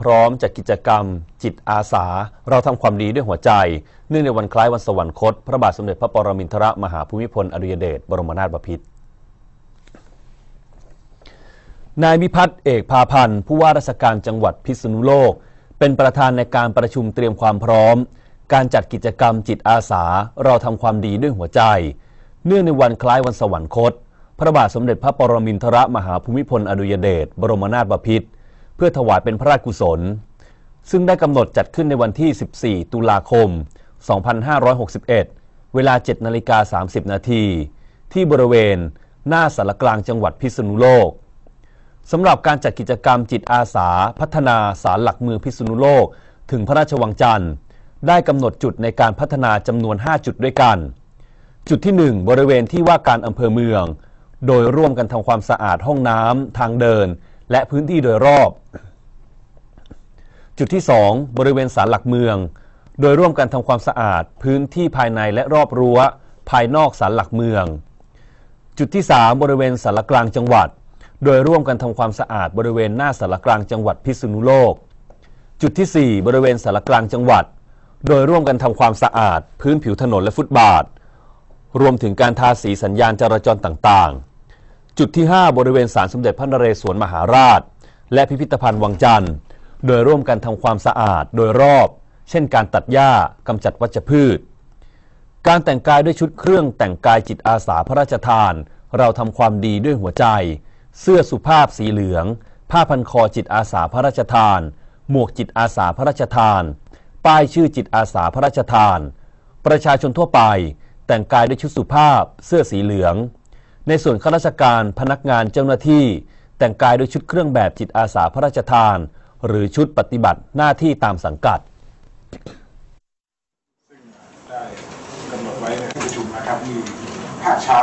พร้อมจัดกิจกรรม จิตอาสา เราทำความดีด้วยหัวใจ เนื่องในวันคล้ายวันสวรรคต พระบาทสมเด็จพระปรมินทรมหาภูมิพลอดุยเดชบรมนาถบพิตรนายวิพัฒน์เอกพาพันธ์ผู้ว่าราชการจังหวัดพิษณุโลก เป็นประธานในการประชุมเตรียมความพร้อม การจัดกิจกรรมจิตอาสา เราทำความดีด้วยหัวใจ เนื่องในวันคล้ายวันสวรรคต พระบาทสมเด็จพระปรมินทรมหาภูมิพลอดุยเดชบรมนาถบพิตร พื่อถวายเป็นพระราชกุศล ซึ่งได้กำหนดจัดขึ้นในวันที่ 14 ตุลาคม 2561 เวลา 7 นาฬิกา 30 นาทีที่บริเวณหน้าสารกลางจังหวัดพิษณุโลกสำหรับการจัดกิจกรรมจิตอาสาพัฒนาสารหลักเมืองพิษณุโลก ถึงพระราชวังจันทร์ ได้กำหนดจุดในการพัฒนาจำนวน 5 จุดด้วยกัน จุดที่ 1 บริเวณที่ว่าการอำเภอเมือง โดยร่วมกันทำความสะอาดห้องน้ำทางเดิน และพื้นที่โดยรอบ จุดที่ 2 บริเวณศาลหลักเมือง โดยร่วมกันทำความสะอาด พื้นที่ภายในและรอบรั้ว ภายนอกศาลหลักเมือง จุดที่ 3 บริเวณสารกลางจังหวัด โดยร่วมกันทำความสะอาด บริเวณหน้าสารกลางจังหวัดพิษณุโลก จุดที่ 4 บริเวณสารกลางจังหวัด โดยร่วมกันทำความสะอาด พื้นผิวถนนและฟุตบาท รวมถึงการทาสีสัญญาณจราจรต่างๆ จุดที่ 5 บริเวณศาลสมเด็จพระนเรศวรมหาราช และพิพิธภัณฑ์วังจันทร์โดยร่วมกันทำความสะอาดโดยรอบ เช่นการตัดหญ้ากำจัดวัชพืช การแต่งกายด้วยชุดเครื่องแต่งกายจิตอาสาพระราชทาน เราทำความดีด้วยหัวใจ เสื้อสุภาพสีเหลือง ผ้าพันคอจิตอาสาพระราชทาน หมวกจิตอาสาพระราชทาน ป้ายชื่อจิตอาสาพระราชทาน ประชาชนทั่วไป แต่งกายด้วยชุดสุภาพ เสื้อสีเหลือง ในส่วนข้าราชการพนักงานเจ้าหน้าที่ แต่งกายด้วยชุดเครื่องแบบจิตอาสาพระราชทาน หรือชุดปฏิบัติหน้าที่ตามสังกัดได้กำหนดไว้ในที่ประชุมนะครับมีภาคเช้า